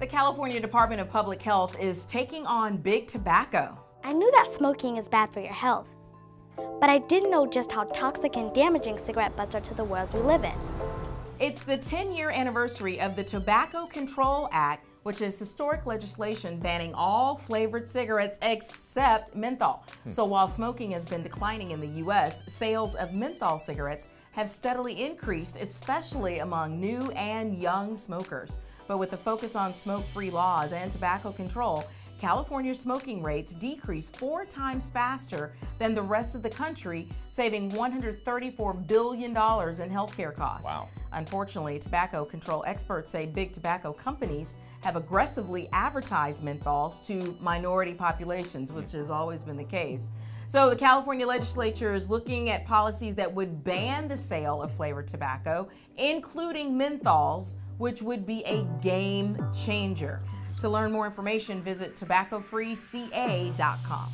The California Department of Public Health is taking on big tobacco. I knew that smoking is bad for your health, but I didn't know just how toxic and damaging cigarette butts are to the world we live in. It's the 10 year anniversary of the Tobacco Control Act, which is historic legislation banning all flavored cigarettes except menthol. Hmm. So while smoking has been declining in the U.S., sales of menthol cigarettes have steadily increased, especially among new and young smokers. But with the focus on smoke free laws and tobacco control, California's smoking rates decreased four times faster than the rest of the country, saving $134 billion in healthcare costs. Wow. Unfortunately, tobacco control experts say big tobacco companies have aggressively advertised menthols to minority populations, which has always been the case. So the California legislature is looking at policies that would ban the sale of flavored tobacco, including menthols, which would be a game changer. To learn more information, visit tobaccofreeca.com.